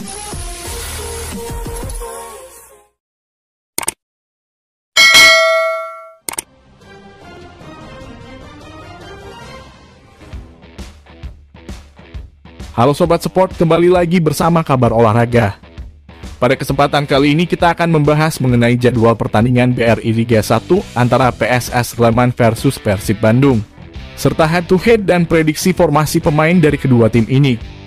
Halo Sobat Sport, kembali lagi bersama kabar olahraga. Pada kesempatan kali ini kita akan membahas mengenai jadwal pertandingan BRI Liga 1 antara PSS Sleman versus Persib Bandung, serta head-to-head dan prediksi formasi pemain dari kedua tim ini.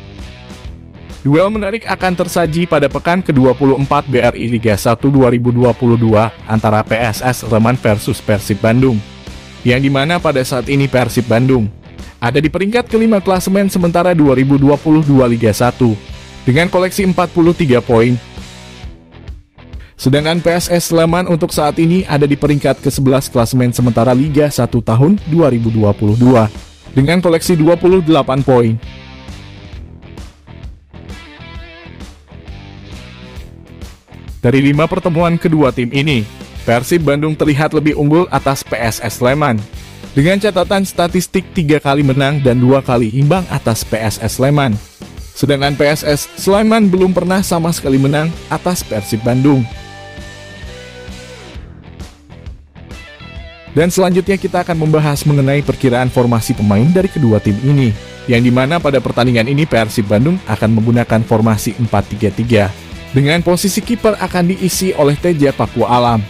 Duel menarik akan tersaji pada pekan ke-24 BRI Liga 1 2022 antara PSS Sleman versus Persib Bandung, yang di mana pada saat ini Persib Bandung ada di peringkat kelima klasemen sementara 2022 Liga 1 dengan koleksi 43 poin. Sedangkan PSS Sleman untuk saat ini ada di peringkat ke-11 klasemen sementara Liga 1 tahun 2022 dengan koleksi 28 poin. Dari lima pertemuan kedua tim ini, Persib Bandung terlihat lebih unggul atas PSS Sleman dengan catatan statistik tiga kali menang dan dua kali imbang atas PSS Sleman. Sedangkan PSS Sleman belum pernah sama sekali menang atas Persib Bandung. Dan selanjutnya kita akan membahas mengenai perkiraan formasi pemain dari kedua tim ini, yang di mana pada pertandingan ini Persib Bandung akan menggunakan formasi 4-3-3, dengan posisi kiper akan diisi oleh Teja Pakua Alam.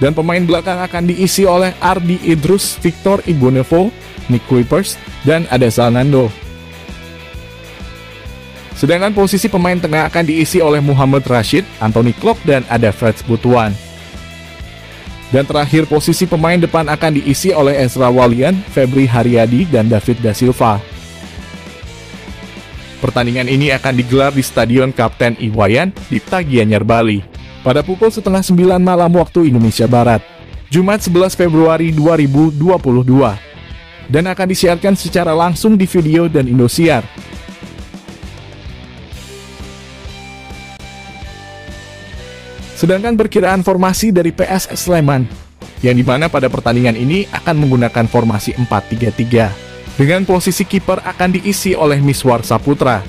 Dan pemain belakang akan diisi oleh Ardi Idrus, Victor Igbonevo, Nick Kuipers, dan ada Salnando. Sedangkan posisi pemain tengah akan diisi oleh Muhammad Rashid, Anthony Klok, dan ada Freds Butuan. Dan terakhir posisi pemain depan akan diisi oleh Ezra Walian, Febri Haryadi, dan David Da Silva. Pertandingan ini akan digelar di Stadion Kapten Iwayan di Tagianyar, Bali pada pukul setengah sembilan malam waktu Indonesia Barat, Jumat 11 Februari 2022, dan akan disiarkan secara langsung di video dan Indosiar. Sedangkan perkiraan formasi dari PSS Sleman, yang di mana pada pertandingan ini akan menggunakan formasi 4-3-3, dengan posisi kiper akan diisi oleh Miswar Saputra,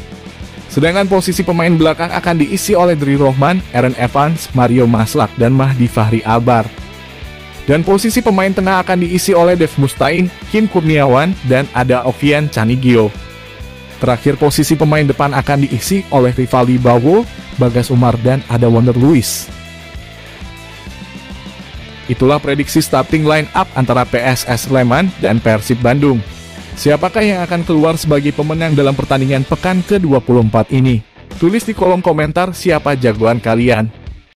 Sedangkan posisi pemain belakang akan diisi oleh Dri Rohman, Aaron Evans, Mario Maslak, dan Mahdi Fahri Albar. Dan posisi pemain tengah akan diisi oleh Dev Mustain, Kim Kurniawan, dan ada Ovian Canigio. Terakhir posisi pemain depan akan diisi oleh Rivaldi Bawo, Bagas Umar, dan ada Wonder Luis. Itulah prediksi starting line up antara PSS Sleman dan Persib Bandung. Siapakah yang akan keluar sebagai pemenang dalam pertandingan pekan ke-24 ini? Tulis di kolom komentar siapa jagoan kalian.